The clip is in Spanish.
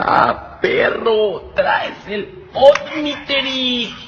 Ah, perro, traes el Omniteri.